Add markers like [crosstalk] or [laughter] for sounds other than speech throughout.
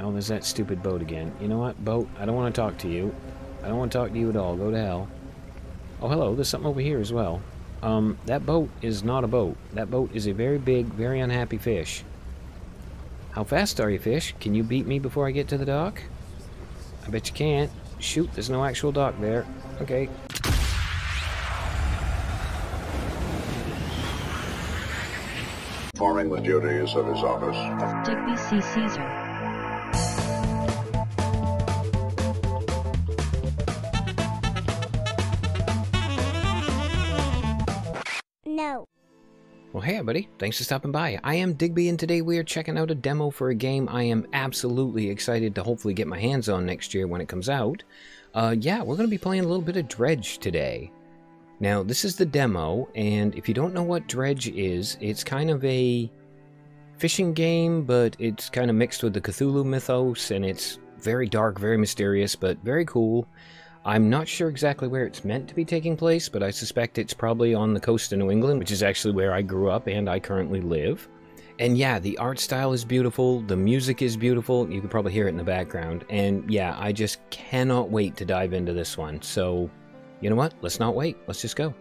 Oh, there's that stupid boat again. You know what, boat? I don't want to talk to you. I don't want to talk to you at all. Go to hell. Oh, hello. There's something over here as well. Um, that boat is not a boat. That boat is a very big, very unhappy fish. How fast are you, fish? Can you beat me before I get to the dock? I bet you can't. Shoot, there's no actual dock there. Okay. Performing the duties of his office. Digby C. Ceasar. Everybody. Thanks for stopping by. I am Digby, and today we are checking out a demo for a game I am absolutely excited to hopefully get my hands on next year when it comes out. Uh, yeah, we're going to be playing a little bit of Dredge today. Now, this is the demo, and if you don't know what Dredge is, it's kind of a fishing game, but it's kind of mixed with the Cthulhu mythos, and it's very dark, very mysterious, but very cool. I'm not sure exactly where it's meant to be taking place, but I suspect it's probably on the coast of New England, which is actually where I grew up and I currently live. And yeah, the art style is beautiful, the music is beautiful, you can probably hear it in the background. And yeah, I just cannot wait to dive into this one. So, you know what? Let's not wait. Let's just go.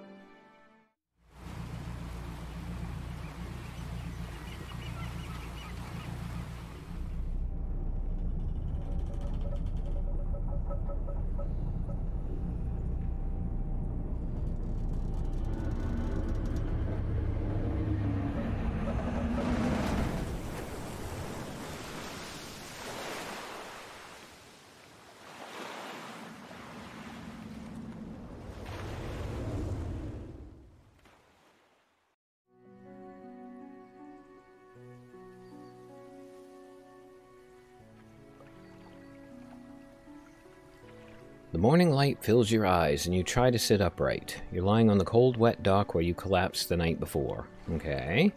The morning light fills your eyes and you try to sit upright. You're lying on the cold, wet dock where you collapsed the night before. Okay.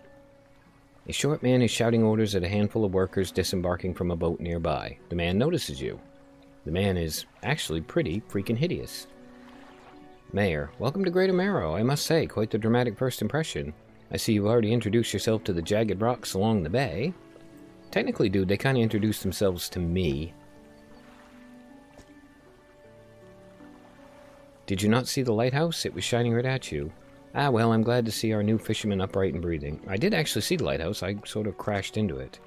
A short man is shouting orders at a handful of workers disembarking from a boat nearby. The man notices you. The man is actually pretty freaking hideous. Mayor, welcome to Greater Marrow. I must say, quite the dramatic first impression. I see you've already introduced yourself to the jagged rocks along the bay. Technically, dude, they kind of introduced themselves to me. Did you not see the lighthouse? It was shining right at you. Ah, well, I'm glad to see our new fisherman upright and breathing. I did actually see the lighthouse. I sort of crashed into it.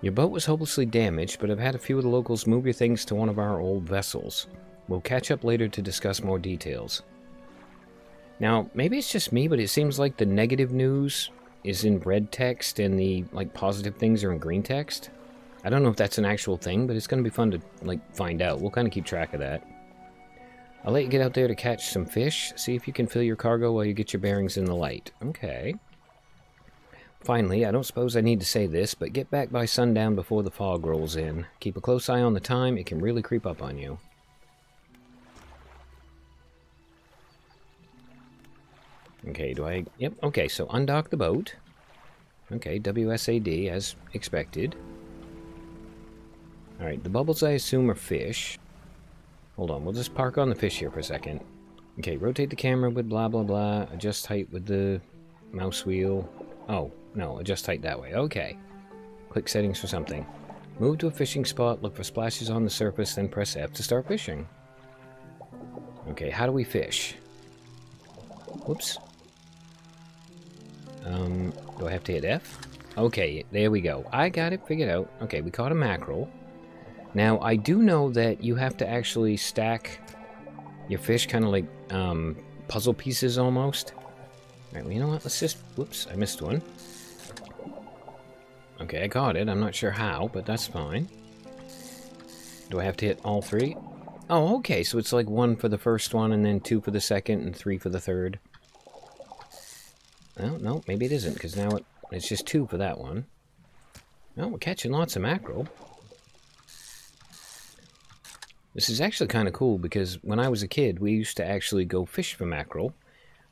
Your boat was hopelessly damaged, but I've had a few of the locals move your things to one of our old vessels. We'll catch up later to discuss more details. Now, maybe it's just me, but it seems like the negative news is in red text and the like positive things are in green text. I don't know if that's an actual thing, but it's going to be fun to like find out. We'll kind of keep track of that. I'll let you get out there to catch some fish. See if you can fill your cargo while you get your bearings in the light. Okay. Finally, I don't suppose I need to say this, but get back by sundown before the fog rolls in. Keep a close eye on the time, it can really creep up on you. Okay, do I... Yep, okay, so undock the boat. Okay, WSAD, as expected. Alright, the bubbles I assume are fish. Hold on, we'll just park on the fish here for a second. Okay, rotate the camera with blah blah blah. Adjust height with the mouse wheel. Oh, no, adjust height that way. Okay. Click settings for something. Move to a fishing spot, look for splashes on the surface, then press F to start fishing. Okay, how do we fish? Whoops. Um, do I have to hit F? Okay, there we go. I got it figured out. Okay, we caught a mackerel. Now, I do know that you have to actually stack your fish kind of like um, puzzle pieces almost. Alright, well, you know what? Let's just... Whoops, I missed one. Okay, I got it. I'm not sure how, but that's fine. Do I have to hit all three? Oh, okay, so it's like one for the first one, and then two for the second, and three for the third. Well, no, maybe it isn't, because now it, it's just two for that one. No, we're catching lots of mackerel. This is actually kind of cool because when I was a kid, we used to actually go fish for mackerel.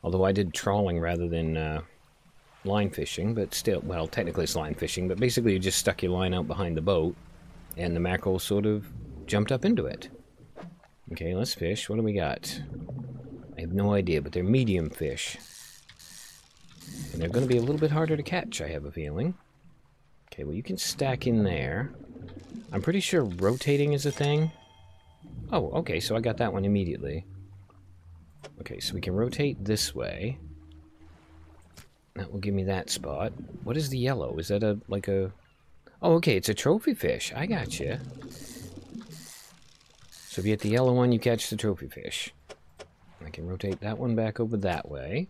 Although I did trawling rather than uh, line fishing, but still, well, technically it's line fishing, but basically you just stuck your line out behind the boat and the mackerel sort of jumped up into it. Okay, let's fish. What do we got? I have no idea, but they're medium fish. And they're going to be a little bit harder to catch, I have a feeling. Okay, well you can stack in there. I'm pretty sure rotating is a thing. Oh, okay, so I got that one immediately. Okay, so we can rotate this way. That will give me that spot. What is the yellow? Is that a, like a... Oh, okay, it's a trophy fish. I got you. So if you hit the yellow one, you catch the trophy fish. I can rotate that one back over that way.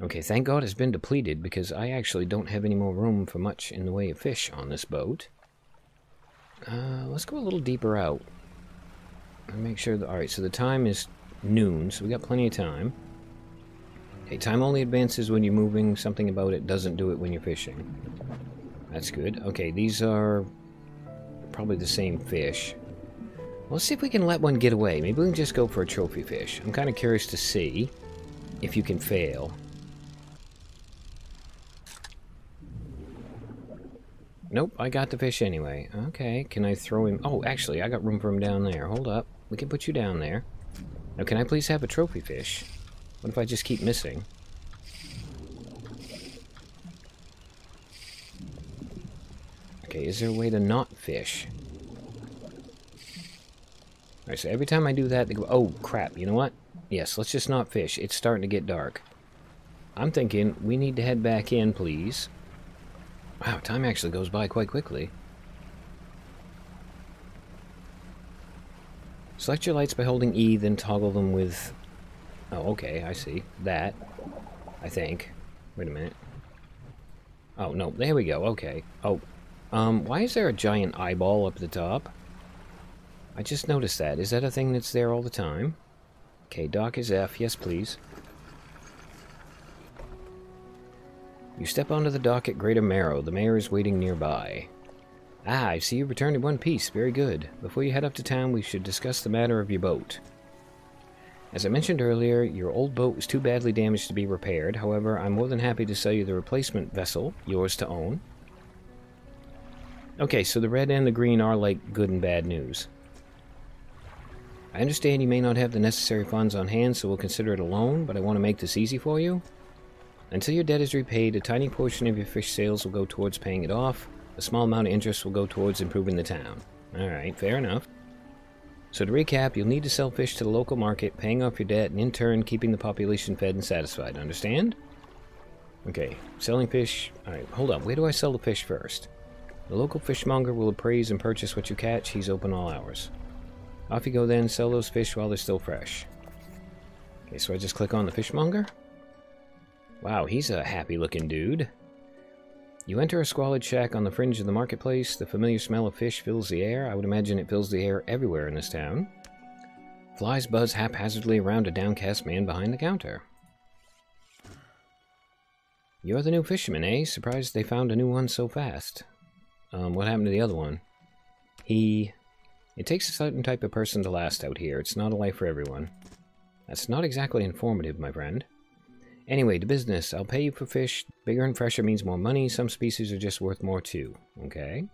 Okay, thank God it's been depleted because I actually don't have any more room for much in the way of fish on this boat. Uh, let's go a little deeper out. Make sure that... Alright, so the time is noon, so we got plenty of time. Okay, time only advances when you're moving. Something about it doesn't do it when you're fishing. That's good. Okay, these are probably the same fish. Let's see if we can let one get away. Maybe we can just go for a trophy fish. I'm kind of curious to see if you can fail. Nope, I got the fish anyway. Okay, can I throw him? Oh, actually, I got room for him down there. Hold up. We can put you down there. Now, can I please have a trophy fish? What if I just keep missing? Okay, is there a way to not fish? Alright, so every time I do that, they go, oh, crap, you know what? Yes, let's just not fish. It's starting to get dark. I'm thinking we need to head back in, please. Wow, time actually goes by quite quickly. Select your lights by holding E, then toggle them with... Oh, okay, I see. That. I think. Wait a minute. Oh, no, there we go, okay. Oh, um, why is there a giant eyeball up the top? I just noticed that. Is that a thing that's there all the time? Okay, dock is F. Yes, please. You step onto the dock at Greater Marrow. The mayor is waiting nearby. Ah, I see you returned in one piece. Very good. Before you head up to town, we should discuss the matter of your boat. As I mentioned earlier, your old boat was too badly damaged to be repaired. However, I'm more than happy to sell you the replacement vessel, yours to own. Okay, so the red and the green are like good and bad news. I understand you may not have the necessary funds on hand, so we'll consider it a loan, but I want to make this easy for you. Until your debt is repaid, a tiny portion of your fish sales will go towards paying it off. A small amount of interest will go towards improving the town. Alright, fair enough. So to recap, you'll need to sell fish to the local market, paying off your debt, and in turn keeping the population fed and satisfied. Understand? Okay, selling fish... Alright, hold on. Where do I sell the fish first? The local fishmonger will appraise and purchase what you catch. He's open all hours. Off you go then, sell those fish while they're still fresh. Okay, so I just click on the fishmonger. Wow, he's a happy looking dude. You enter a squalid shack on the fringe of the marketplace. The familiar smell of fish fills the air. I would imagine it fills the air everywhere in this town. Flies buzz haphazardly around a downcast man behind the counter. You're the new fisherman, eh? Surprised they found a new one so fast. Um, what happened to the other one? He it takes a certain type of person to last out here. It's not a life for everyone. That's not exactly informative, my friend. Anyway, to business. I'll pay you for fish. Bigger and fresher means more money. Some species are just worth more too. Okay.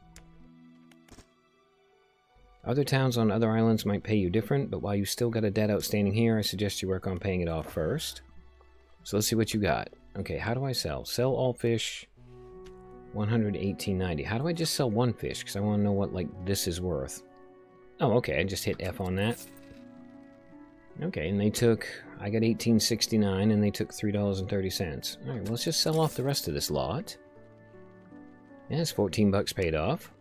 Other towns on other islands might pay you different, but while you still got a debt outstanding here, I suggest you work on paying it off first. So let's see what you got. Okay, how do I sell? Sell all fish. 118.90. How do I just sell one fish? Because I want to know what like this is worth. Oh, okay, I just hit F on that. Okay, and they took, I got 1869 and they took $3.30. Alright, well, let's just sell off the rest of this lot. Yeah, it's 14 bucks paid off.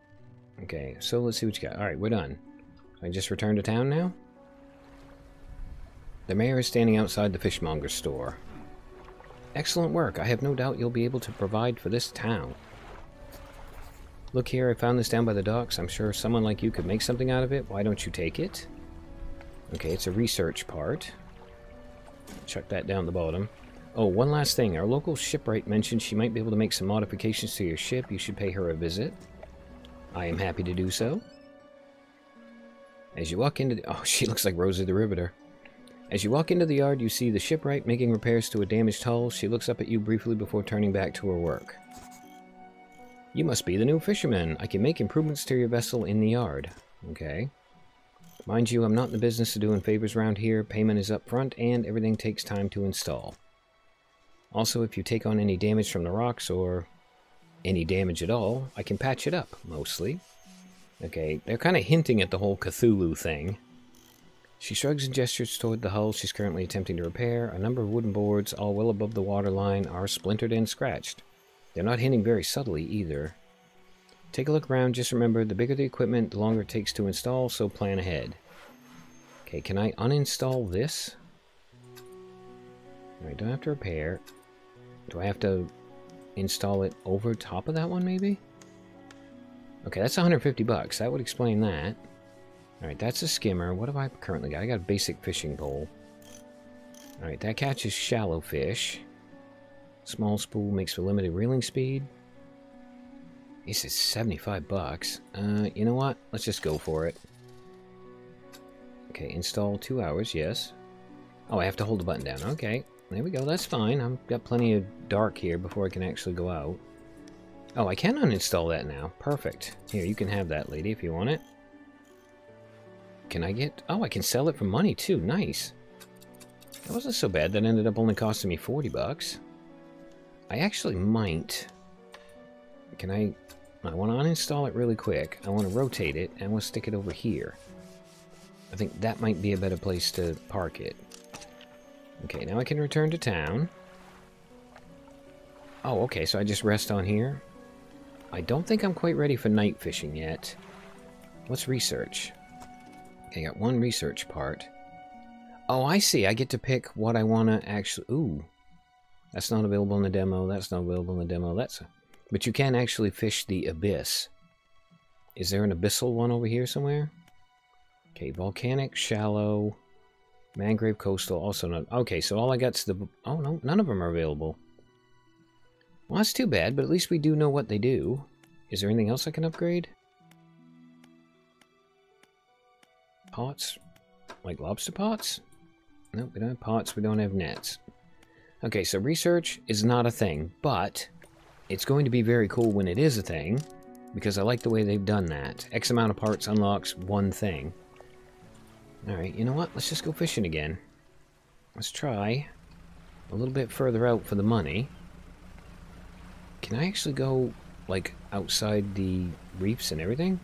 Okay, so let's see what you got. Alright, we're done. I just return to town now? The mayor is standing outside the fishmonger's store. Excellent work. I have no doubt you'll be able to provide for this town. Look here, I found this down by the docks. I'm sure someone like you could make something out of it. Why don't you take it? Okay, it's a research part. Chuck that down the bottom. Oh, one last thing. Our local shipwright mentioned she might be able to make some modifications to your ship. You should pay her a visit. I am happy to do so. As you walk into the... Oh, [laughs] she looks like Rosie the Riveter. As you walk into the yard, you see the shipwright making repairs to a damaged hull. She looks up at you briefly before turning back to her work. You must be the new fisherman. I can make improvements to your vessel in the yard. Okay. Mind you, I'm not in the business of doing favors around here. Payment is up front, and everything takes time to install. Also, if you take on any damage from the rocks, or any damage at all, I can patch it up, mostly. Okay, they're kind of hinting at the whole Cthulhu thing. She shrugs and gestures toward the hull she's currently attempting to repair. A number of wooden boards, all well above the waterline, are splintered and scratched. They're not hinting very subtly either. Take a look around. Just remember, the bigger the equipment, the longer it takes to install, so plan ahead. Okay, can I uninstall this? I don't have to repair. Do I have to install it over top of that one, maybe? Okay, that's 150 bucks. That would explain that. Alright, that's a skimmer. What have I currently got? I got a basic fishing pole. Alright, that catches shallow fish. Small spool makes for limited reeling speed. This is 75 bucks. Uh, you know what? Let's just go for it. Okay, install two hours, yes. Oh, I have to hold the button down. Okay, there we go. That's fine. I've got plenty of dark here before I can actually go out. Oh, I can uninstall that now. Perfect. Here, you can have that, lady, if you want it. Can I get... Oh, I can sell it for money, too. Nice. That wasn't so bad. That ended up only costing me 40 bucks. I actually might... Can I... I want to uninstall it really quick. I want to rotate it, and want to stick it over here. I think that might be a better place to park it. Okay, now I can return to town. Oh, okay, so I just rest on here. I don't think I'm quite ready for night fishing yet. What's research? Okay, got one research part. Oh, I see. I get to pick what I want to actually... Ooh. That's not available in the demo. That's not available in the demo. That's... A... But you can actually fish the abyss. Is there an abyssal one over here somewhere? Okay, volcanic, shallow, mangrove coastal, also not... Okay, so all I got's the... Oh, no, none of them are available. Well, that's too bad, but at least we do know what they do. Is there anything else I can upgrade? Pots? Like lobster pots? Nope, we don't have pots, we don't have nets. Okay, so research is not a thing, but it's going to be very cool when it is a thing, because I like the way they've done that. X amount of parts unlocks one thing. Alright, you know what? Let's just go fishing again. Let's try a little bit further out for the money. Can I actually go, like, outside the reefs and everything?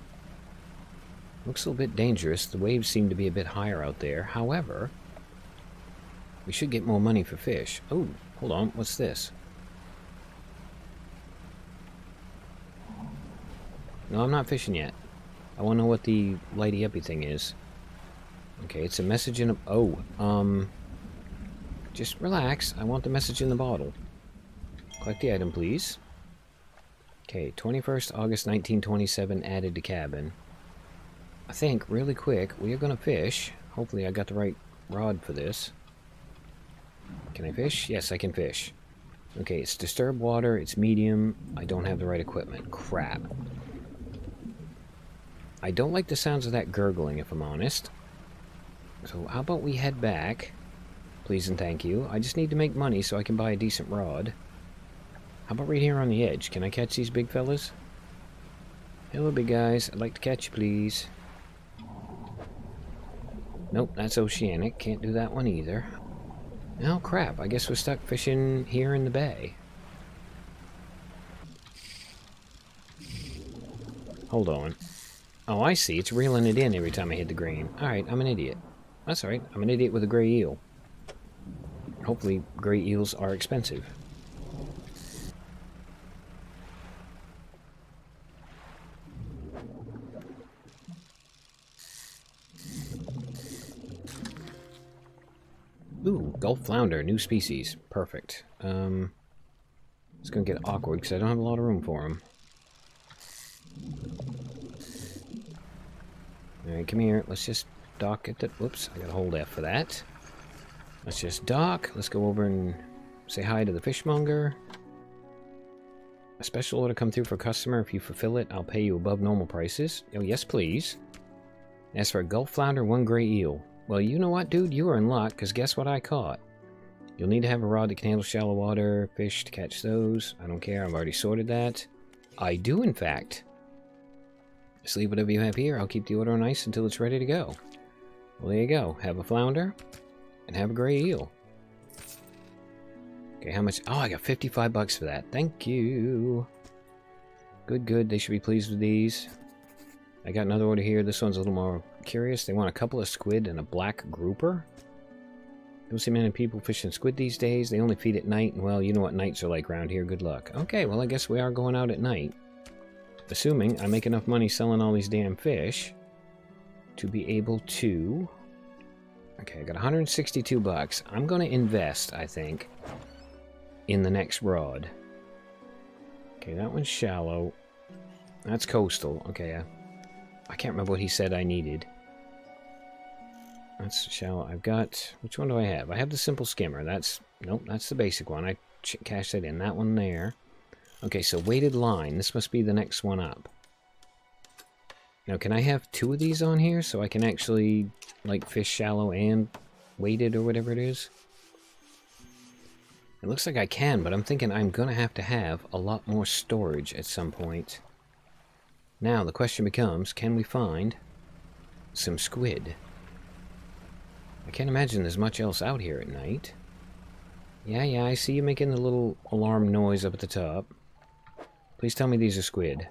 Looks a little bit dangerous. The waves seem to be a bit higher out there. However, we should get more money for fish. Oh, hold on. What's this? No, I'm not fishing yet. I want to know what the lighty uppy thing is. Okay, it's a message in a... Oh, um... Just relax. I want the message in the bottle. Collect the item, please. Okay, 21st August 1927 added to cabin. I think, really quick, we are going to fish. Hopefully I got the right rod for this. Can I fish? Yes, I can fish. Okay, it's disturbed water, it's medium, I don't have the right equipment. Crap. I don't like the sounds of that gurgling, if I'm honest. So how about we head back? Please and thank you. I just need to make money so I can buy a decent rod. How about right here on the edge? Can I catch these big fellas? Hello, big guys. I'd like to catch you, please. Nope, that's oceanic. Can't do that one either. Oh, crap. I guess we're stuck fishing here in the bay. Hold on. Oh, I see. It's reeling it in every time I hit the green. Alright, I'm an idiot. That's alright. I'm an idiot with a gray eel. Hopefully, gray eels are expensive. Ooh, Gulf Flounder, new species. Perfect. Um, it's going to get awkward because I don't have a lot of room for them. Alright, come here. Let's just dock at the... Whoops, I got to hold F for that. Let's just dock. Let's go over and say hi to the fishmonger. A special order come through for a customer. If you fulfill it, I'll pay you above normal prices. Oh, yes, please. As for a Gulf Flounder, one gray eel. Well, you know what, dude? You are in luck, because guess what I caught? You'll need to have a rod that can handle shallow water fish to catch those. I don't care, I've already sorted that. I do, in fact. Just leave whatever you have here. I'll keep the order on ice until it's ready to go. Well, there you go. Have a flounder, and have a gray eel. Okay, how much? Oh, I got 55 bucks for that. Thank you. Good, good. They should be pleased with these. I got another order here. This one's a little more curious. They want a couple of squid and a black grouper. Don't see many people fishing squid these days. They only feed at night, and well, you know what nights are like around here. Good luck. Okay, well, I guess we are going out at night. Assuming I make enough money selling all these damn fish to be able to... Okay, I got 162 bucks. I'm going to invest, I think, in the next rod. Okay, that one's shallow. That's coastal. Okay, I, I can't remember what he said I needed. That's shallow. I've got... Which one do I have? I have the simple skimmer. That's... Nope, that's the basic one. I cashed that in. That one there. Okay, so weighted line. This must be the next one up. Now, can I have two of these on here so I can actually, like, fish shallow and weighted or whatever it is? It looks like I can, but I'm thinking I'm going to have to have a lot more storage at some point. Now, the question becomes, can we find some squid? I can't imagine there's much else out here at night. Yeah, yeah, I see you making the little alarm noise up at the top. Please tell me these are squid.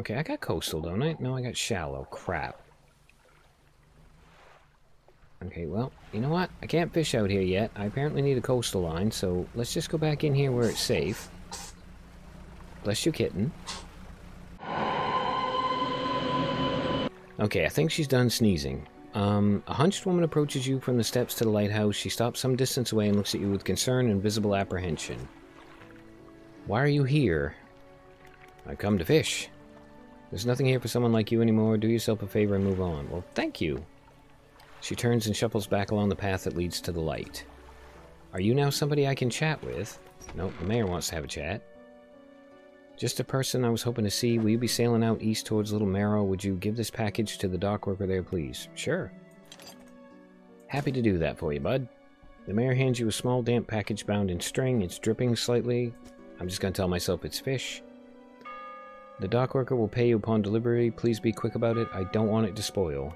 Okay, I got coastal, don't I? No, I got shallow. Crap. Okay, well, you know what? I can't fish out here yet. I apparently need a coastal line, so let's just go back in here where it's safe. Bless you, kitten. Okay, I think she's done sneezing. Um, a hunched woman approaches you from the steps to the lighthouse. She stops some distance away and looks at you with concern and visible apprehension. Why are you here? I've come to fish. There's nothing here for someone like you anymore. Do yourself a favor and move on. Well, thank you. She turns and shuffles back along the path that leads to the light. Are you now somebody I can chat with? Nope, the mayor wants to have a chat. Just a person I was hoping to see. Will you be sailing out east towards Little Marrow? Would you give this package to the dock worker there, please? Sure. Happy to do that for you, bud. The mayor hands you a small damp package bound in string. It's dripping slightly. I'm just to tell myself it's fish. The dock worker will pay you upon delivery. Please be quick about it. I don't want it to spoil.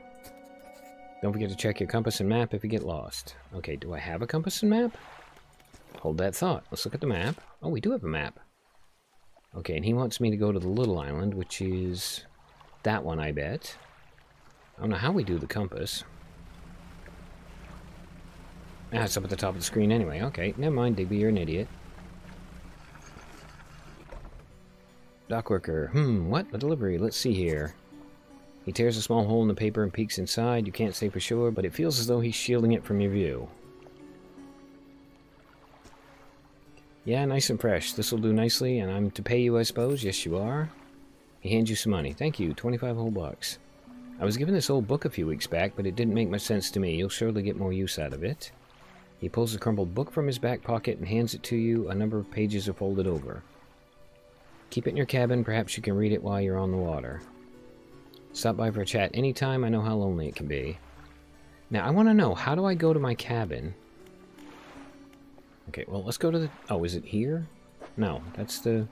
Don't forget to check your compass and map if you get lost. Okay, do I have a compass and map? Hold that thought. Let's look at the map. Oh, we do have a map. Okay, and he wants me to go to the little island, which is that one, I bet. I don't know how we do the compass. Ah, it's up at the top of the screen anyway. Okay, never mind, Digby, you're an idiot. Dock worker. Hmm, what? A delivery. Let's see here. He tears a small hole in the paper and peeks inside. You can't say for sure, but it feels as though he's shielding it from your view. Yeah, nice and fresh. This will do nicely, and I'm to pay you, I suppose? Yes, you are. He hands you some money. Thank you, 25 whole bucks. I was given this old book a few weeks back, but it didn't make much sense to me. You'll surely get more use out of it. He pulls a crumpled book from his back pocket and hands it to you. A number of pages are folded over. Keep it in your cabin. Perhaps you can read it while you're on the water. Stop by for a chat anytime. I know how lonely it can be. Now, I want to know, how do I go to my cabin Okay, well, let's go to the... Oh, is it here? No, that's the...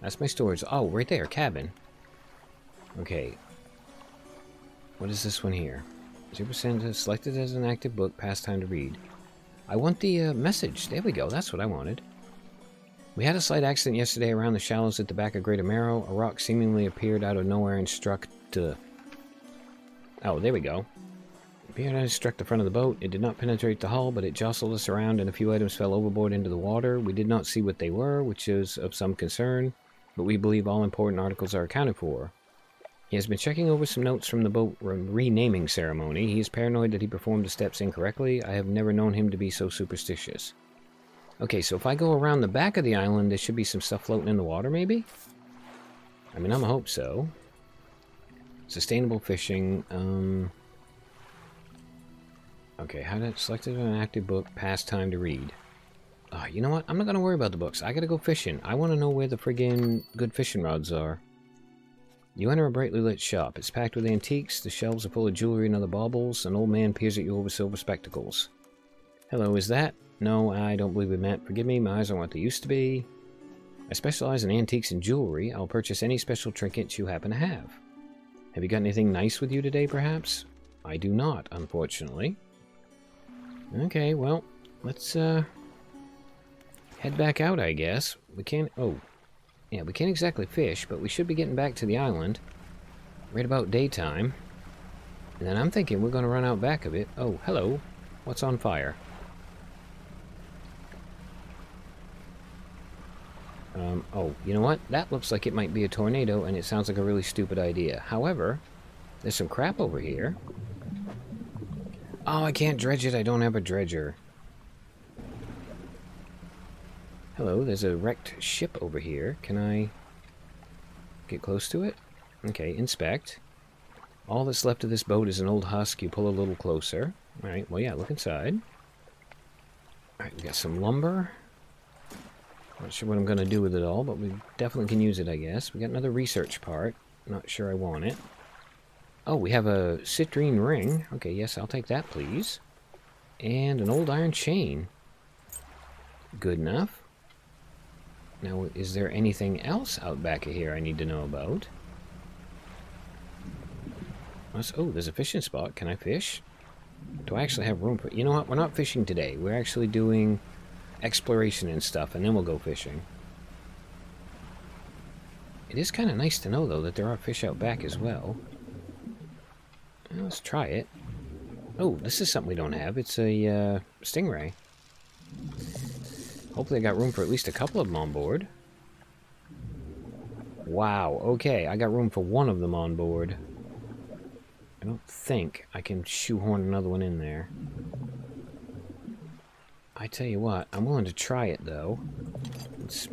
That's my storage. Oh, right there, cabin. Okay. What is this one here? 0% selected as an active book, past time to read. I want the uh, message. There we go, that's what I wanted. We had a slight accident yesterday around the shallows at the back of Greater Marrow. A rock seemingly appeared out of nowhere and struck to... Oh, there we go. Piano struck the front of the boat. It did not penetrate the hull, but it jostled us around and a few items fell overboard into the water. We did not see what they were, which is of some concern, but we believe all important articles are accounted for. He has been checking over some notes from the boat renaming ceremony. He is paranoid that he performed the steps incorrectly. I have never known him to be so superstitious. Okay, so if I go around the back of the island, there should be some stuff floating in the water, maybe? I mean, I'm a hope so. Sustainable fishing, um... Okay, how to select an active book, past time to read. Uh, you know what? I'm not to worry about the books. I got to go fishing. I want to know where the friggin' good fishing rods are. You enter a brightly lit shop. It's packed with antiques. The shelves are full of jewelry and other baubles. An old man peers at you over silver spectacles. Hello, is that? No, I don't believe we met. Forgive me, my eyes aren't what they used to be. I specialize in antiques and jewelry. I'll purchase any special trinkets you happen to have. Have you got anything nice with you today, perhaps? I do not, unfortunately. Okay, well, let's uh, head back out, I guess. We can't... Oh, Yeah, we can't exactly fish, but we should be getting back to the island right about daytime. And then I'm thinking we're going to run out back of it. Oh, hello. What's on fire? Um, oh, you know what? That looks like it might be a tornado, and it sounds like a really stupid idea. However, there's some crap over here. Oh, I can't dredge it. I don't have a dredger. Hello, there's a wrecked ship over here. Can I get close to it? Okay, inspect. All that's left of this boat is an old husk. You pull a little closer. Alright, well, yeah, look inside. Alright, we got some lumber. Not sure what I'm going to do with it all, but we definitely can use it, I guess. We got another research part. Not sure I want it. Oh, we have a citrine ring. Okay, yes, I'll take that, please. And an old iron chain. Good enough. Now, is there anything else out back of here I need to know about? Oh, there's a fishing spot. Can I fish? Do I actually have room for... You know what? We're not fishing today. We're actually doing exploration and stuff, and then we'll go fishing. It is kind of nice to know, though, that there are fish out back as well. let's try it. Oh, this is something we don't have. It's a uh, stingray. Hopefully I got room for at least a couple of them on board. Wow, okay, I got room for one of them on board. I don't think I can shoehorn another one in there. I tell you what, I'm willing to try it, though. Let's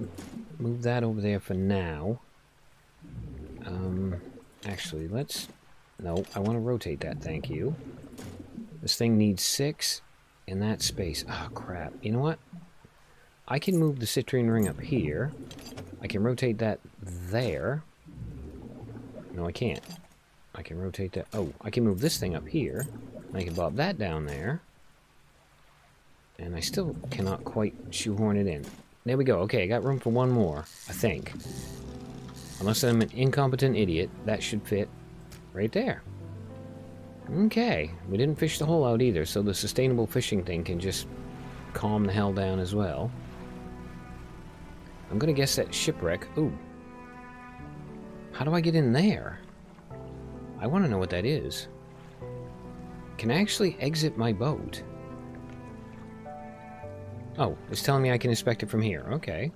move that over there for now. Um, actually, let's... No, I want to rotate that, thank you. This thing needs six in that space. Oh, crap. You know what? I can move the citrine ring up here. I can rotate that there. No, I can't. I can rotate that. Oh, I can move this thing up here. I can bob that down there. And I still cannot quite shoehorn it in. There we go. Okay, I got room for one more, I think. Unless I'm an incompetent idiot, that should fit right there. Okay, we didn't fish the hole out either, so the sustainable fishing thing can just calm the hell down as well. I'm gonna guess that shipwreck. Ooh. How do I get in there? I want to know what that is. Can I actually exit my boat? Oh, it's telling me I can inspect it from here. Okay.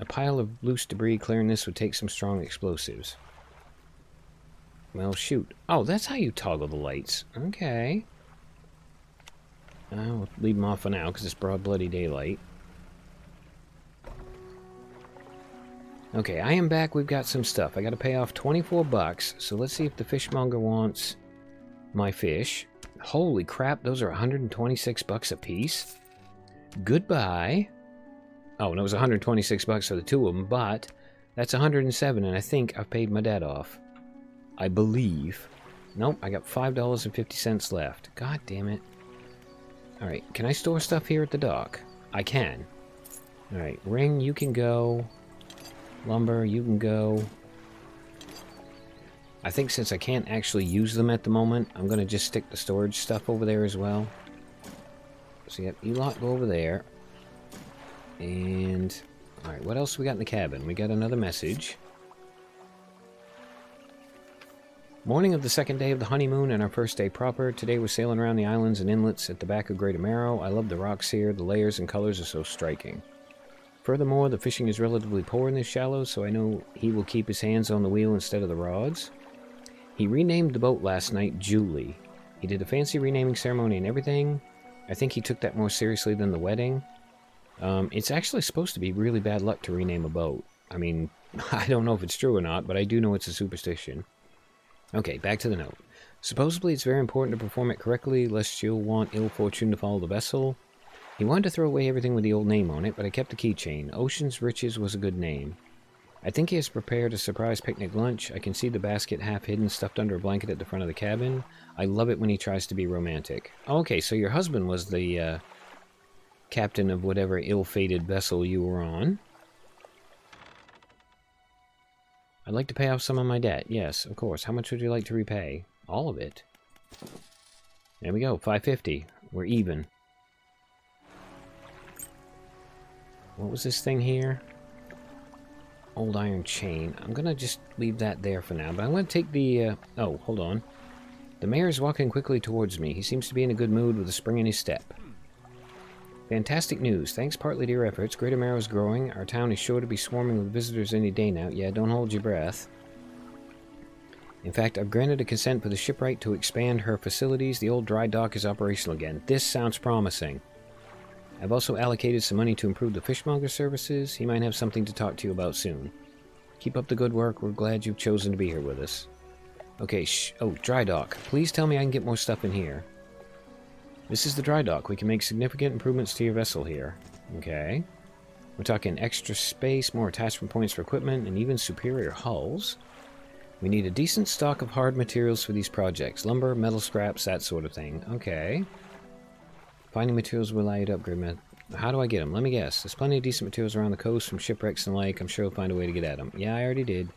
A pile of loose debris, clearing this would take some strong explosives. Well, shoot. Oh, that's how you toggle the lights. Okay. I'll leave them off for now, because it's broad bloody daylight. Okay, I am back. We've got some stuff. I got to pay off 24 bucks. So let's see if the fishmonger wants my fish. Holy crap, those are 126 bucks a piece. Goodbye. Oh, and it was 126 bucks for the two of them, but that's 107, and I think I've paid my debt off. I believe. Nope, I got $5.50 left. God damn it. Alright, can I store stuff here at the dock? I can. Alright, ring, you can go. Lumber, you can go. I think since I can't actually use them at the moment, I'm going to just stick the storage stuff over there as well. So yep, you go over there. And, alright, what else we got in the cabin? We got another message. Morning of the second day of the honeymoon and our first day proper. Today we're sailing around the islands and inlets at the back of Greater Marrow. I love the rocks here. The layers and colors are so striking. Furthermore, the fishing is relatively poor in this shallow, so I know he will keep his hands on the wheel instead of the rods. He renamed the boat last night Julie. He did a fancy renaming ceremony and everything. I think he took that more seriously than the wedding. Um, it's actually supposed to be really bad luck to rename a boat. I mean, [laughs] I don't know if it's true or not, but I do know it's a superstition. Okay, back to the note. Supposedly it's very important to perform it correctly, lest you'll want ill fortune to follow the vessel. He wanted to throw away everything with the old name on it, but I kept the keychain. Ocean's Riches was a good name. I think he has prepared a surprise picnic lunch. I can see the basket half hidden, stuffed under a blanket at the front of the cabin. I love it when he tries to be romantic. Okay, so your husband was the uh, captain of whatever ill-fated vessel you were on. I'd like to pay off some of my debt. Yes, of course. How much would you like to repay? All of it. There we go, 550. We're even. What was this thing here? Old iron chain. I'm gonna just leave that there for now, but I'm gonna take the, uh, oh, hold on. The mayor is walking quickly towards me. He seems to be in a good mood with a spring in his step. Fantastic news. Thanks partly to your efforts, Greater Marrow is growing. Our town is sure to be swarming with visitors any day now. Yeah, don't hold your breath. In fact, I've granted a consent for the shipwright to expand her facilities. The old dry dock is operational again. This sounds promising. I've also allocated some money to improve the fishmonger services. He might have something to talk to you about soon. Keep up the good work. We're glad you've chosen to be here with us. Okay, sh oh, dry dock. Please tell me I can get more stuff in here. This is the dry dock. We can make significant improvements to your vessel here. Okay. We're talking extra space, more attachment points for equipment, and even superior hulls. We need a decent stock of hard materials for these projects. Lumber, metal scraps, that sort of thing. Okay. Finding materials will allow you to upgrade. How do I get them? Let me guess. There's plenty of decent materials around the coast from shipwrecks and like. I'm sure we'll find a way to get at them. Yeah, I already did.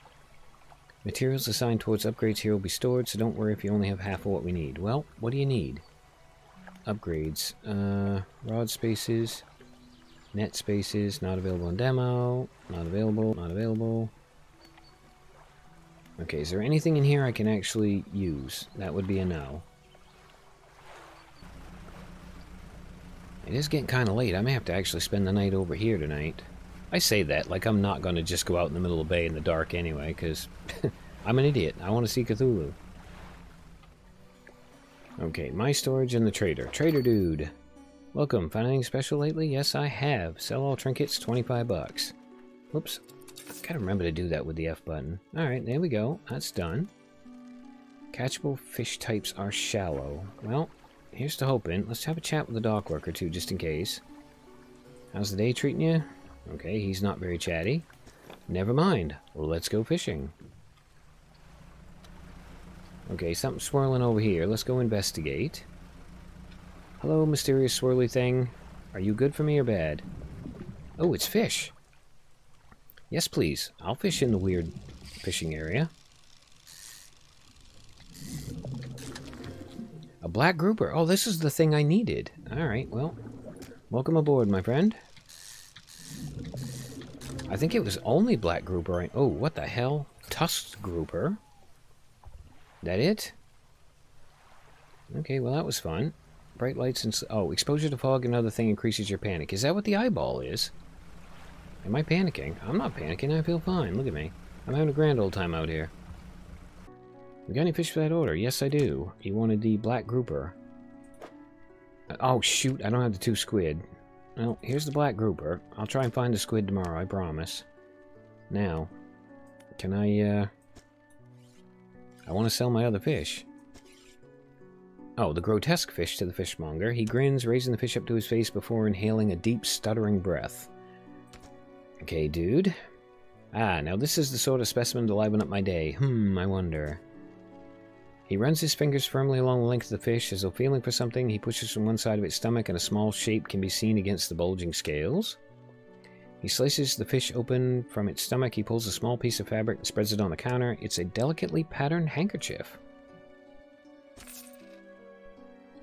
Materials assigned towards upgrades here will be stored, so don't worry if you only have half of what we need. Well, what do you need? Upgrades. Uh, rod spaces. Net spaces. Not available in demo. Not available. Not available. Okay, is there anything in here I can actually use? That would be a no. It is getting kind of late. I may have to actually spend the night over here tonight. I say that like I'm not going to just go out in the middle of the bay in the dark anyway, because [laughs] I'm an idiot. I want to see Cthulhu. Okay, my storage and the trader. Trader dude. Welcome. Found anything special lately? Yes, I have. Sell all trinkets, 25 bucks. Whoops. Gotta remember to do that with the F button. Alright, there we go. That's done. Catchable fish types are shallow. Well, here's to hoping. Let's have a chat with the dock worker too, just in case. How's the day treating you? Okay, he's not very chatty. Never mind. Let's go fishing. Okay, something swirling over here. Let's go investigate. Hello, mysterious swirly thing. Are you good for me or bad? Oh, it's fish. Yes, please. I'll fish in the weird fishing area. A black grouper. Oh, this is the thing I needed. Alright, well. Welcome aboard, my friend. I think it was only black grouper. Oh, what the hell? Tusked grouper. That it? Okay, well that was fun. Bright lights and... Oh, exposure to fog, another thing increases your panic. Is that what the eyeball is? Am I panicking? I'm not panicking, I feel fine. Look at me. I'm having a grand old time out here. You got any fish for that order? Yes, I do. You wanted the black grouper. Oh, shoot, I don't have the two squid. Well, here's the black grouper. I'll try and find the squid tomorrow, I promise. Now, can I, uh... I want to sell my other fish. Oh, the grotesque fish to the fishmonger. He grins, raising the fish up to his face before inhaling a deep, stuttering breath. Okay, dude. Ah, now this is the sort of specimen to liven up my day. Hmm, I wonder. He runs his fingers firmly along the length of the fish, as though feeling for something. He pushes from one side of its stomach, and a small shape can be seen against the bulging scales. He slices the fish open from its stomach. He pulls a small piece of fabric and spreads it on the counter. It's a delicately patterned handkerchief.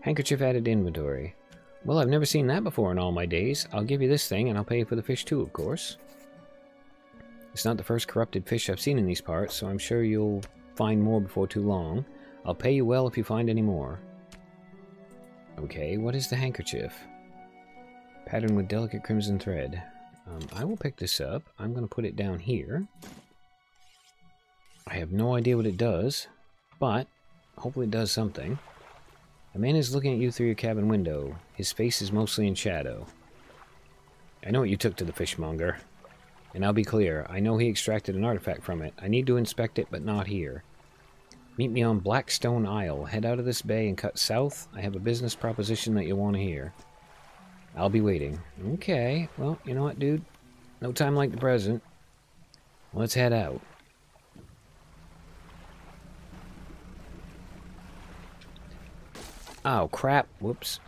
Handkerchief added inventory. Well, I've never seen that before in all my days. I'll give you this thing, and I'll pay for the fish too, of course. It's not the first corrupted fish I've seen in these parts, so I'm sure you'll find more before too long. I'll pay you well if you find any more. Okay, what is the handkerchief? Patterned with delicate crimson thread. Um, I will pick this up. I'm going to put it down here. I have no idea what it does, but hopefully it does something. A man is looking at you through your cabin window. His face is mostly in shadow. I know what you took to the fishmonger. And I'll be clear, I know he extracted an artifact from it. I need to inspect it, but not here. Meet me on Blackstone Isle. Head out of this bay and cut south. I have a business proposition that you'll want to hear. I'll be waiting. Okay, well, you know what, dude? No time like the present. Let's head out. Oh, crap. Whoops.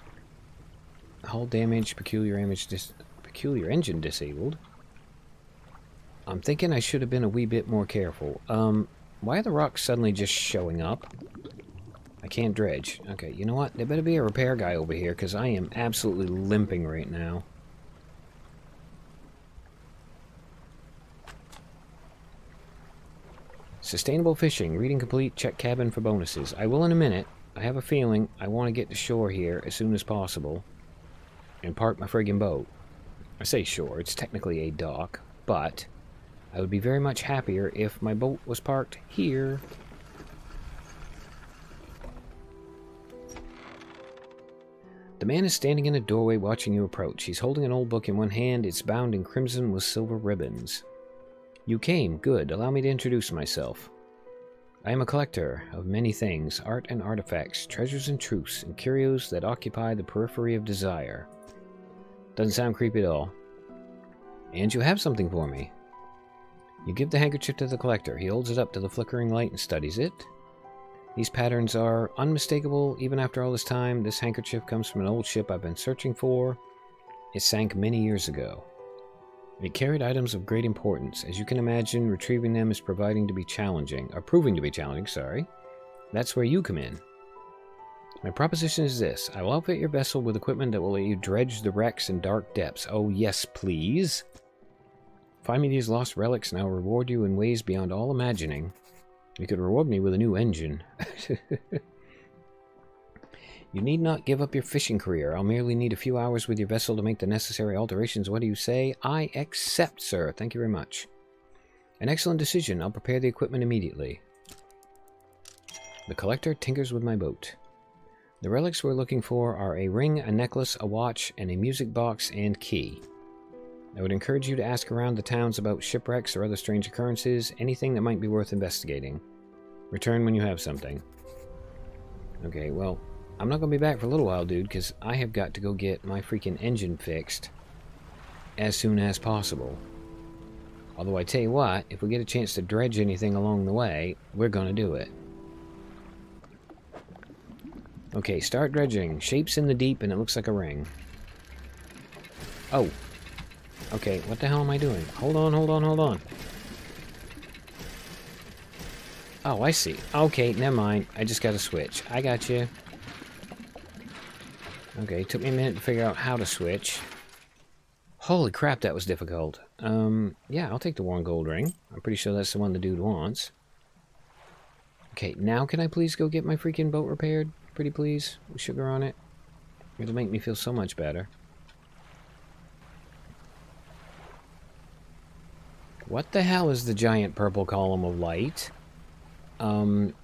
Hull damage, peculiar image dis peculiar engine disabled. I'm thinking I should have been a wee bit more careful. Um, why are the rocks suddenly just showing up? I can't dredge. Okay, you know what? There better be a repair guy over here, because I am absolutely limping right now. Sustainable fishing. Reading complete. Check cabin for bonuses. I will in a minute. I have a feeling I want to get to shore here as soon as possible. And park my friggin' boat. I say shore. It's technically a dock. But I would be very much happier if my boat was parked here. The man is standing in a doorway watching you approach. He's holding an old book in one hand. It's bound in crimson with silver ribbons. You came. Good. Allow me to introduce myself. I am a collector of many things, art and artifacts, treasures and truths, and curios that occupy the periphery of desire. Doesn't sound creepy at all. And you have something for me. You give the handkerchief to the collector. He holds it up to the flickering light and studies it. These patterns are unmistakable even after all this time. This handkerchief comes from an old ship I've been searching for. It sank many years ago. It carried items of great importance. As you can imagine, retrieving them is proving to be challenging, or proving to be challenging, sorry. That's where you come in. My proposition is this. I will outfit your vessel with equipment that will let you dredge the wrecks in dark depths. Oh, yes, please. Find me these lost relics and I'll reward you in ways beyond all imagining. You could reward me with a new engine. [laughs] you need not give up your fishing career. I'll merely need a few hours with your vessel to make the necessary alterations. What do you say? I accept, sir. Thank you very much. An excellent decision. I'll prepare the equipment immediately. The collector tinkers with my boat. The relics we're looking for are a ring, a necklace, a watch, and a music box and key. I would encourage you to ask around the towns about shipwrecks or other strange occurrences, anything that might be worth investigating. Return when you have something. Okay, well, I'm not going to be back for a little while, dude, because I have got to go get my freaking engine fixed as soon as possible. Although I tell you what, if we get a chance to dredge anything along the way, we're going to do it. Okay, start dredging. Shapes in the deep and it looks like a ring. Oh, Okay, what the hell am I doing? Hold on, hold on, hold on. Oh, I see. Okay, never mind. I just got to switch. I got you. Okay, took me a minute to figure out how to switch. Holy crap, that was difficult. Um, yeah, I'll take the one gold ring. I'm pretty sure that's the one the dude wants. Okay, now can I please go get my freaking boat repaired? Pretty please? With sugar on it? It'll make me feel so much better. What the hell is the giant purple column of light? Um,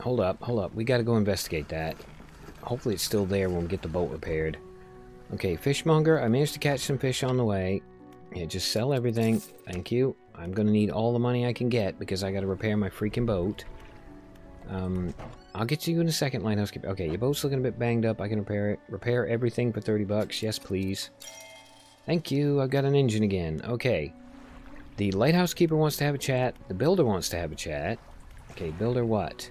hold up, hold up. We gotta go investigate that. Hopefully it's still there when we get the boat repaired. Okay, fishmonger. I managed to catch some fish on the way. Yeah, just sell everything. Thank you. I'm gonna need all the money I can get because I gotta repair my freaking boat. Um, I'll get to you in a second, Lighthouse Keeper. Okay, your boat's looking a bit banged up. I can repair it. Repair everything for 30 bucks. Yes, please. Thank you. I've got an engine again. Okay. The lighthouse keeper wants to have a chat. The builder wants to have a chat. Okay, builder what?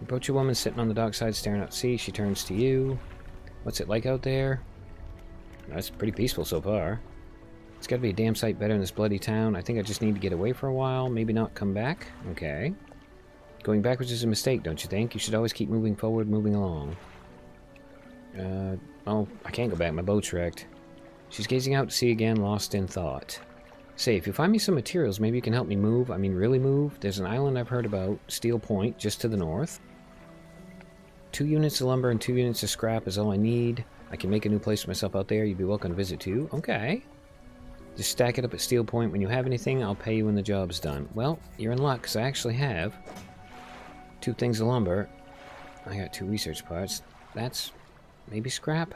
Approach a woman sitting on the dockside staring out to sea. She turns to you. What's it like out there? That's pretty peaceful so far. It's got to be a damn sight better in this bloody town. I think I just need to get away for a while. Maybe not come back. Okay. Going backwards is a mistake, don't you think? You should always keep moving forward, moving along. Uh, oh, I can't go back. My boat's wrecked. She's gazing out to sea again, lost in thought. Say, if you find me some materials, maybe you can help me move. I mean, really move. There's an island I've heard about, Steel Point, just to the north. Two units of lumber and two units of scrap is all I need. I can make a new place for myself out there. You'd be welcome to visit too. Okay. Just stack it up at Steel Point. When you have anything, I'll pay you when the job's done. Well, you're in luck, because I actually have two things of lumber. I got two research parts. That's maybe scrap?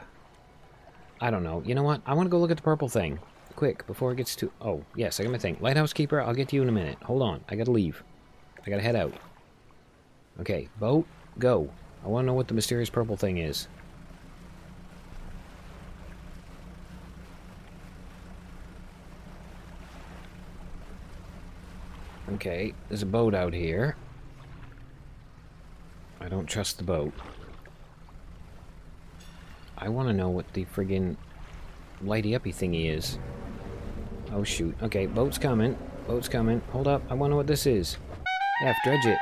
I don't know. You know what? I want to go look at the purple thing. Quick, before it gets too... Oh, yes, I got my thing. Lighthouse Keeper, I'll get to you in a minute. Hold on. I gotta leave. I gotta head out. Okay, boat, go. I want to know what the mysterious purple thing is. Okay, there's a boat out here. I don't trust the boat. I want to know what the friggin' lighty-uppy thingy is. Oh, shoot. Okay, boat's coming. Boat's coming. Hold up. I wonder what this is. F, dredge it.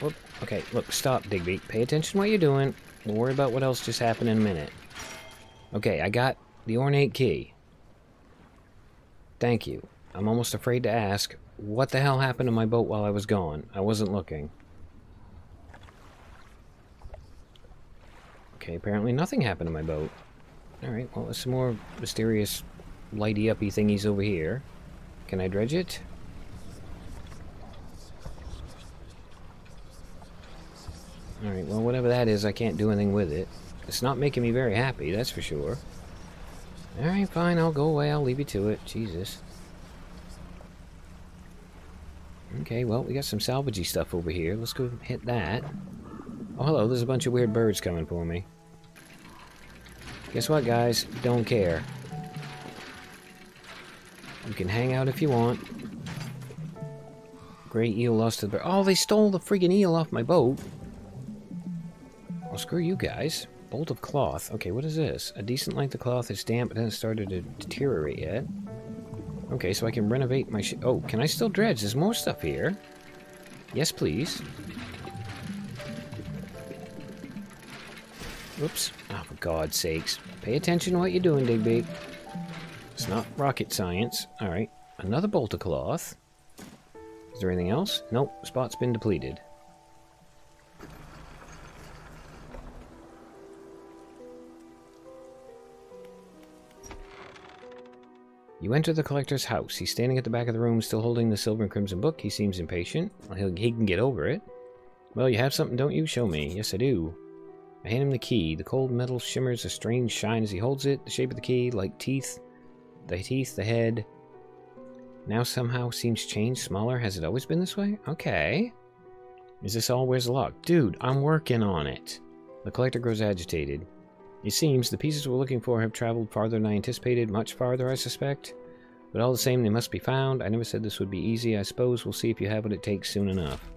Whoop. Okay, look, stop, Digby. Pay attention to what you're doing. We'll worry about what else just happened in a minute. Okay, I got the ornate key. Thank you. I'm almost afraid to ask, what the hell happened to my boat while I was gone? I wasn't looking. Okay, apparently nothing happened to my boat. Alright, well, there's some more mysterious lighty-uppy thingies over here. Can I dredge it? Alright, well, whatever that is, I can't do anything with it. It's not making me very happy, that's for sure. Alright, fine, I'll go away. I'll leave you to it. Jesus. Okay, well, we got some salvagey stuff over here. Let's go hit that. Oh, hello, there's a bunch of weird birds coming for me. Guess what, guys? Don't care. You can hang out if you want. Great eel lost to the bird. Oh, they stole the friggin' eel off my boat. Well, screw you guys. Bolt of cloth. Okay, what is this? A decent length of cloth is damp but hasn't started to deteriorate yet. Okay, so I can renovate my Oh, can I still dredge? There's more stuff here. Yes, please. Oops. Oh, for God's sakes. Pay attention to what you're doing, Digby. It's not rocket science. Alright. Another bolt of cloth. Is there anything else? Nope. Spot's been depleted. You enter the collector's house. He's standing at the back of the room, still holding the silver and crimson book. He seems impatient. Well, he can get over it. Well, you have something, don't you? Show me. Yes, I do. I hand him the key. The cold metal shimmers a strange shine as he holds it. The shape of the key, like teeth. The teeth, the head. Now somehow seems changed, smaller. Has it always been this way? Okay. Is this all? Where's the lock? Dude, I'm working on it. The collector grows agitated. It seems the pieces we're looking for have traveled farther than I anticipated, much farther, I suspect. But all the same, they must be found. I never said this would be easy. I suppose we'll see if you have what it takes soon enough.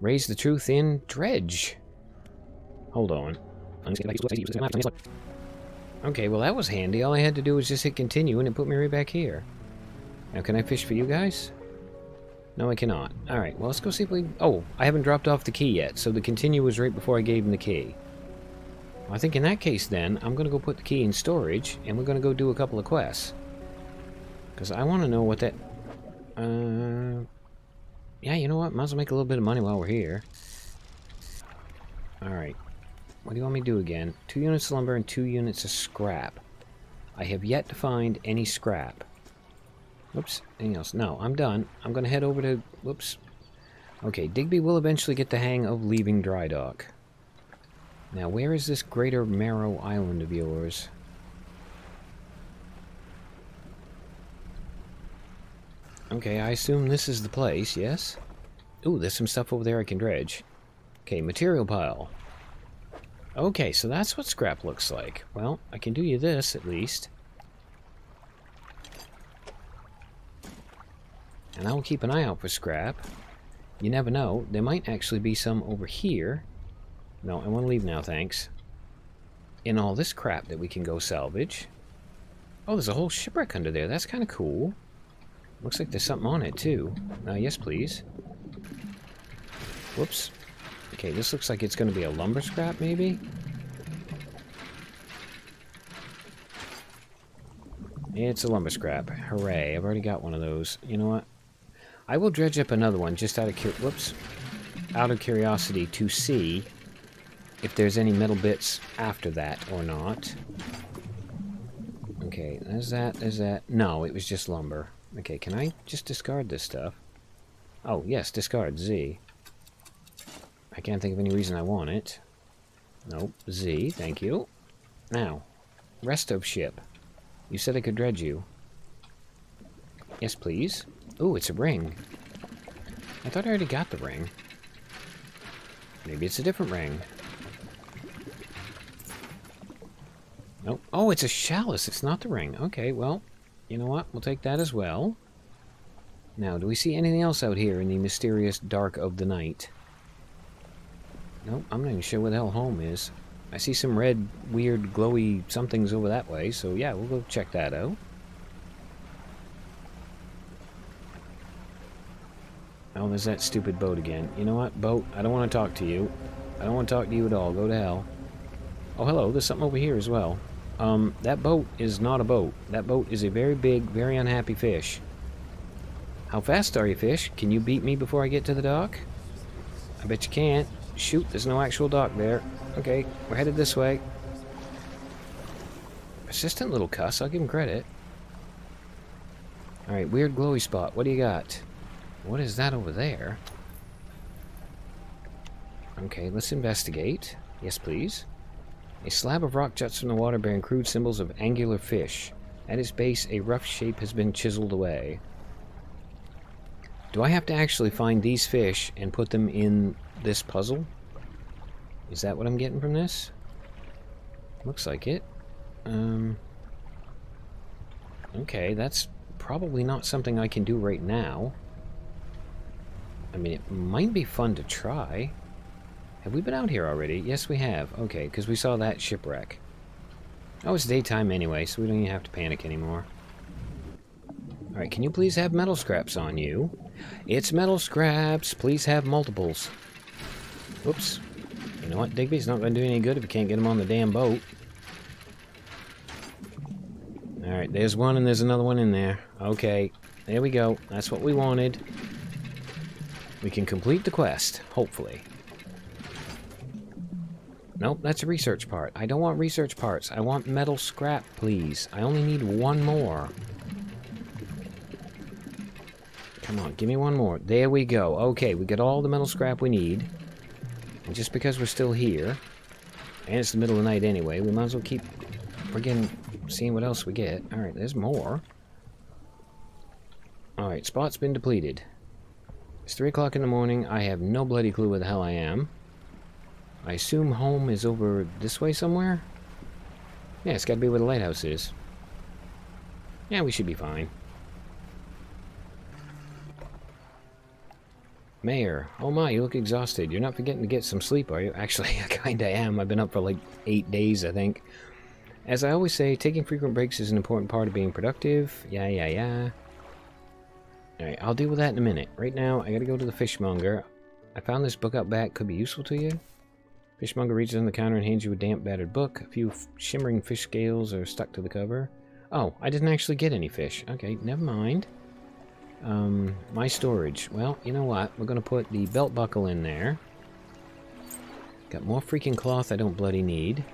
Raise the truth in dredge. Hold on. Okay, well that was handy. All I had to do was just hit continue and it put me right back here. Now can I fish for you guys? No, I cannot. Alright, well let's go see if we... Oh, I haven't dropped off the key yet, so the continue was right before I gave him the key. I think in that case then, I'm going to go put the key in storage, and we're going to go do a couple of quests. Because I want to know what that... Uh, yeah, you know what? Might as well make a little bit of money while we're here. Alright. What do you want me to do again? Two units of lumber and two units of scrap. I have yet to find any scrap. Whoops. Anything else? No, I'm done. I'm going to head over to... Whoops. Okay, Digby will eventually get the hang of leaving dry dock. Now, where is this Greater Marrow Island of yours? Okay, I assume this is the place, yes? Ooh, there's some stuff over there I can dredge. Okay, material pile. Okay, so that's what scrap looks like. Well, I can do you this, at least. And I will keep an eye out for scrap. You never know, there might actually be some over here no, I want to leave now, thanks. In all this crap that we can go salvage. Oh, there's a whole shipwreck under there. That's kind of cool. Looks like there's something on it, too. Uh, yes, please. Whoops. Okay, this looks like it's going to be a lumber scrap, maybe? It's a lumber scrap. Hooray, I've already got one of those. You know what? I will dredge up another one just out of whoops, out of curiosity to see if there's any metal bits after that or not. Okay, there's that, there's that. No, it was just lumber. Okay, can I just discard this stuff? Oh, yes, discard Z. I can't think of any reason I want it. Nope, Z, thank you. Now, rest of ship. You said I could dredge you. Yes, please. Ooh, it's a ring. I thought I already got the ring. Maybe it's a different ring. Nope. Oh, it's a chalice. It's not the ring. Okay, well, you know what? We'll take that as well. Now, do we see anything else out here in the mysterious dark of the night? Nope, I'm not even sure where the hell home is. I see some red, weird, glowy somethings over that way, so yeah, we'll go check that out. Oh, there's that stupid boat again. You know what, boat? I don't want to talk to you. I don't want to talk to you at all. Go to hell. Oh, hello. There's something over here as well. Um, that boat is not a boat. That boat is a very big, very unhappy fish. How fast are you, fish? Can you beat me before I get to the dock? I bet you can't. Shoot, there's no actual dock there. Okay, we're headed this way. Persistent little cuss, I'll give him credit. Alright, weird glowy spot. What do you got? What is that over there? Okay, let's investigate. Yes, please. A slab of rock juts from the water bearing crude symbols of angular fish. At its base, a rough shape has been chiseled away. Do I have to actually find these fish and put them in this puzzle? Is that what I'm getting from this? Looks like it. Um, okay, that's probably not something I can do right now. I mean, it might be fun to try. Have we been out here already? Yes, we have. Okay, because we saw that shipwreck. Oh, it's daytime anyway, so we don't even have to panic anymore. Alright, can you please have metal scraps on you? It's metal scraps. Please have multiples. Whoops. You know what, Digby's not going to do any good if you can't get him on the damn boat. Alright, there's one and there's another one in there. Okay, there we go. That's what we wanted. We can complete the quest, hopefully. Nope, that's a research part. I don't want research parts. I want metal scrap, please. I only need one more. Come on, give me one more. There we go. Okay, we got all the metal scrap we need. And just because we're still here, and it's the middle of the night anyway, we might as well keep friggin' seeing what else we get. Alright, there's more. Alright, spot's been depleted. It's 3 o'clock in the morning. I have no bloody clue where the hell I am. I assume home is over this way somewhere? Yeah, it's gotta be where the lighthouse is. Yeah, we should be fine. Mayor, oh my, you look exhausted. You're not forgetting to get some sleep, are you? [laughs] Actually, I kinda am. I've been up for like eight days, I think. As I always say, taking frequent breaks is an important part of being productive. Yeah, yeah, yeah. Alright, I'll deal with that in a minute. Right now, I gotta go to the fishmonger. I found this book out back. Could be useful to you. Fishmonger reaches on the counter and hands you a damp, battered book. A few shimmering fish scales are stuck to the cover. Oh, I didn't actually get any fish. Okay, never mind. Um, my storage. Well, you know what? We're going to put the belt buckle in there. Got more freaking cloth I don't bloody need.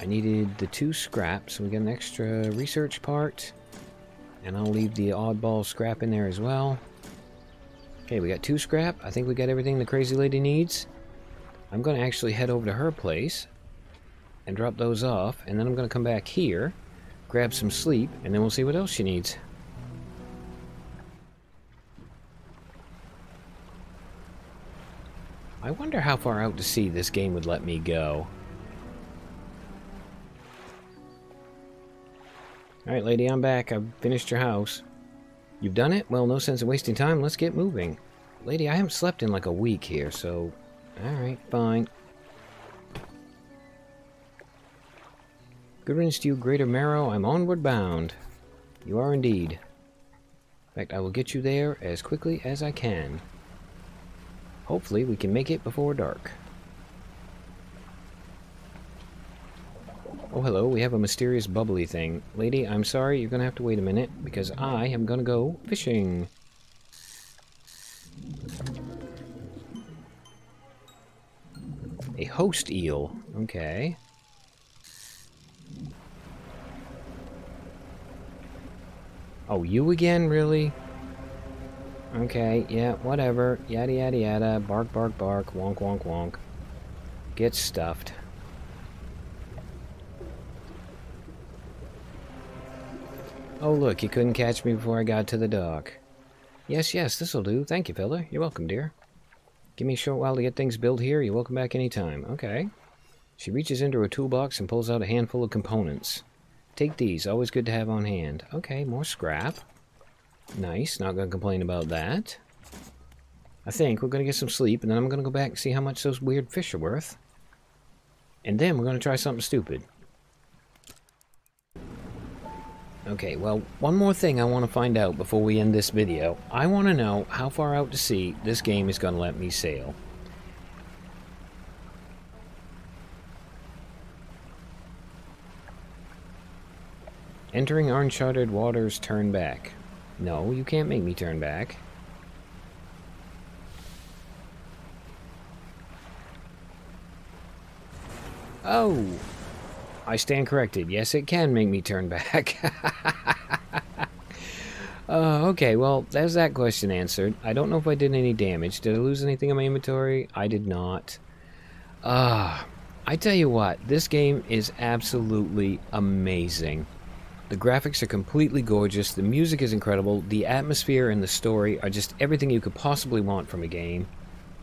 I needed the two scraps, we got an extra research part. And I'll leave the oddball scrap in there as well. Okay, we got two scrap. I think we got everything the crazy lady needs. I'm going to actually head over to her place and drop those off, and then I'm going to come back here, grab some sleep, and then we'll see what else she needs. I wonder how far out to sea this game would let me go. Alright, lady, I'm back. I've finished your house. You've done it? Well, no sense in wasting time. Let's get moving. Lady, I haven't slept in like a week here, so... Alright, fine. Good riddance to you, Greater Marrow. I'm onward bound. You are indeed. In fact, I will get you there as quickly as I can. Hopefully, we can make it before dark. Oh, hello, we have a mysterious bubbly thing. Lady, I'm sorry, you're gonna have to wait a minute, because I am gonna go fishing. A host eel. Okay. Oh, you again? Really? Okay, yeah, whatever. Yada yada yada. Bark, bark, bark. Wonk, wonk, wonk. Get stuffed. Oh, look, you couldn't catch me before I got to the dock. Yes, yes, this'll do. Thank you, fella. You're welcome, dear. Give me a short while to get things built here. You're welcome back anytime. Okay. She reaches into her toolbox and pulls out a handful of components. Take these. Always good to have on hand. Okay, more scrap. Nice. Not going to complain about that. I think we're going to get some sleep, and then I'm going to go back and see how much those weird fish are worth. And then we're going to try something stupid. Okay, well, one more thing I want to find out before we end this video. I want to know how far out to sea this game is going to let me sail. Entering uncharted waters, turn back. No, you can't make me turn back. Oh! I stand corrected. Yes, it can make me turn back. [laughs] uh, okay, well, there's that question answered. I don't know if I did any damage. Did I lose anything in my inventory? I did not. Ah, uh, I tell you what, this game is absolutely amazing. The graphics are completely gorgeous, the music is incredible, the atmosphere and the story are just everything you could possibly want from a game.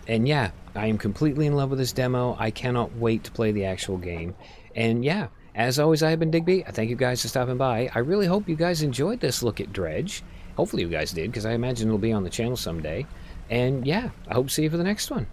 And yeah, I am completely in love with this demo. I cannot wait to play the actual game. And yeah, as always, I have been Digby. I thank you guys for stopping by. I really hope you guys enjoyed this look at Dredge. Hopefully you guys did, because I imagine it'll be on the channel someday. And yeah, I hope to see you for the next one.